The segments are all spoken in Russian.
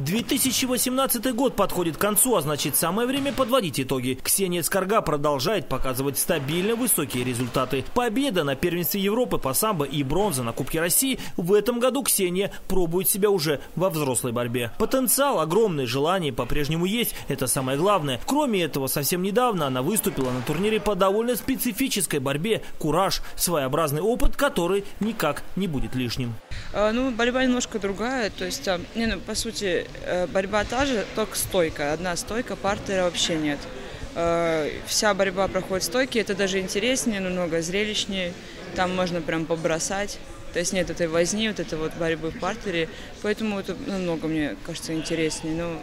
2018 год подходит к концу, а значит самое время подводить итоги. Ксения Скорга продолжает показывать стабильно высокие результаты. Победа на первенстве Европы по самбо и бронза на Кубке России в этом году Ксения пробует себя уже во взрослой борьбе. Потенциал, огромное желание по-прежнему есть, это самое главное. Кроме этого, совсем недавно она выступила на турнире по довольно специфической борьбе. Кураж, своеобразный опыт, который никак не будет лишним. А, ну, борьба немножко другая, то есть, а, не, ну, по сути, борьба та же, только стойка. Одна стойка, партера вообще нет. А, вся борьба проходит стойки, это даже интереснее, намного зрелищнее. Там можно прям побросать. То есть нет этой возни, вот этой вот борьбы в партере. Поэтому это намного, мне кажется, интереснее. Ну,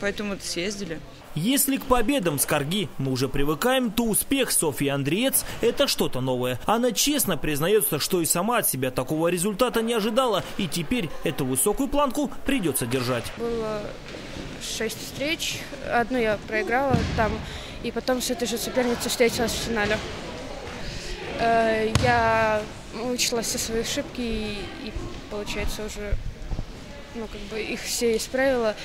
поэтому вот съездили. Если к победам с Карги мы уже привыкаем, то успех Софьи Андреец – это что-то новое. Она честно признается, что и сама от себя такого результата не ожидала, и теперь эту высокую планку придется держать. Было шесть встреч, одну я проиграла там, и потом с этой же соперницей встретилась в финале. Э, я выучила все свои ошибки и, и получается, уже ну, как бы их все исправила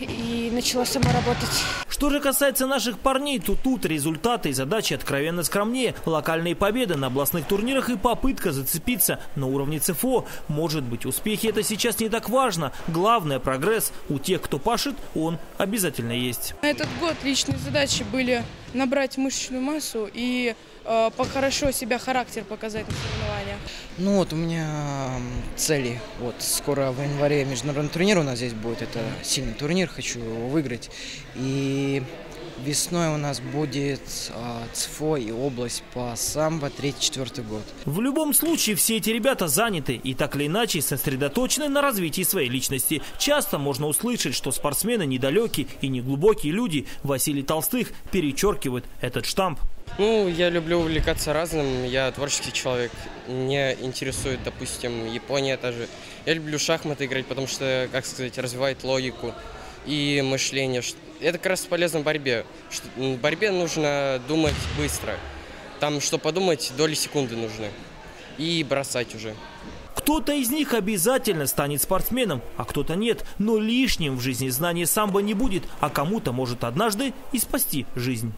и начала сама работать. Что же касается наших парней, то тут результаты и задачи откровенно скромнее. Локальные победы на областных турнирах и попытка зацепиться на уровне ЦФО. Может быть, успехи это сейчас не так важно. Главное, прогресс у тех, кто пашет, он обязательно есть. Этот год личные задачи были набрать мышечную массу и э, хорошо себя характер показать на соревнованиях. Ну вот у меня цели. Вот скоро в январе международный турнир у нас здесь будет. Это сильный турнир, хочу его выиграть. И Весной у нас будет э, ЦФО и область по самбо 3-4 год. В любом случае все эти ребята заняты и так или иначе сосредоточены на развитии своей личности. Часто можно услышать, что спортсмены недалекие и неглубокие люди. Василий Толстых перечеркивает этот штамп. Ну, я люблю увлекаться разным, я творческий человек. Мне интересует, допустим, Япония тоже. Я люблю шахматы играть, потому что, как сказать, развивает логику и мышление. Это как раз полезно в борьбе. В борьбе нужно думать быстро. Там, что подумать, доли секунды нужны. И бросать уже. Кто-то из них обязательно станет спортсменом, а кто-то нет. Но лишним в жизни знание самбо не будет, а кому-то может однажды и спасти жизнь.